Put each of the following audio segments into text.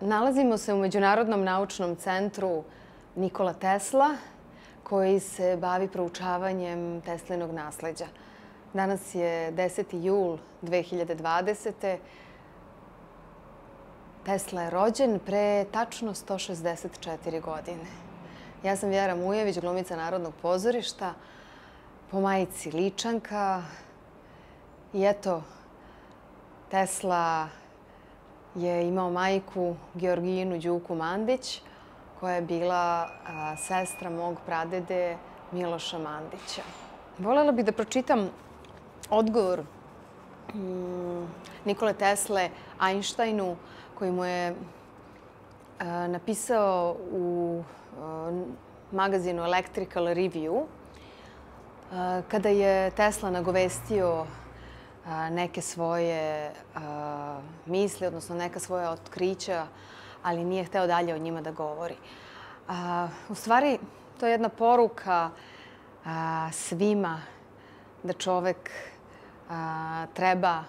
Nalazimo se u Međunarodnom naučnom centru Nikola Tesla, koji se bavi proučavanjem Teslinog nasleđa. Danas je 10. jul 2020. Tesla je rođen pre tačno 164 godine. Ja sam Vjera Mujević, glumica Narodnog pozorišta, po majici Ličanka. I eto, Tesla je imao majku Georginu Đuku Mandić, koja je bila sestra mog pradede Miloša Mandića. Volela bih da pročitam odgovor mm, Nikole Tesle Einsteinu, koji mu je napisao u magazinu Electrical Review, kada je Tesla nagovestio neke svoje misli, odnosno neka svoja otkrića, ali nije hteo dalje o njima da govori. U stvari, to je jedna poruka svima da čovek treba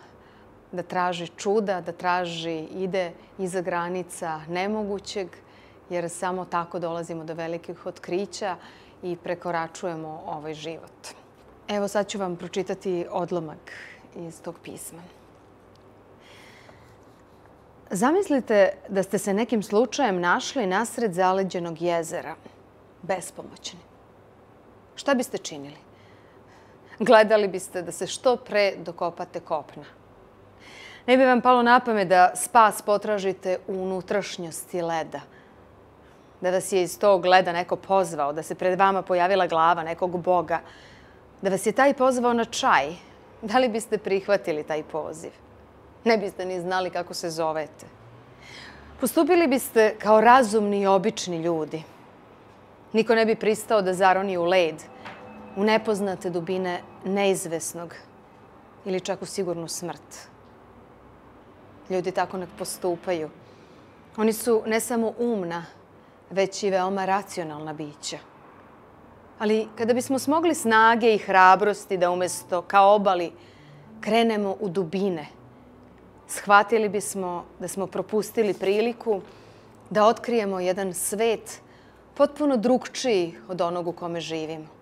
da traži čuda, da traži, ide iza granica nemogućeg, jer samo tako dolazimo do velikih otkrića i prekoračujemo ovaj život. Evo sad ću vam pročitati odlomak iz tog pisma. Zamislite da ste se nekim slučajem našli nasred zaleđenog jezera, bespomoćni. Šta biste činili? Gledali biste da se što pre dokopate kopna. Ne bi vam palo na pamet da spas potražite u unutrašnjosti leda. Da vas je iz tog leda neko pozvao, da se pred vama pojavila glava nekog boga. Da vas je taj pozvao na čaj, Da li biste prihvatili taj poziv? Ne biste ni znali kako se zovete. Postupili biste kao razumni i obični ljudi. Niko ne bi pristao da zaroni u led, u nepoznate dubine neizvesnog ili čak u sigurnu smrt. Ljudi tako ne postupaju. Oni su ne samo umna, već i veoma racionalna bića. Ali kada bismo smogli snage i hrabrosti da umesto kao obali krenemo u dubine, shvatili bismo da smo propustili priliku da otkrijemo jedan svet potpuno drugčiji od onog u kome živimo.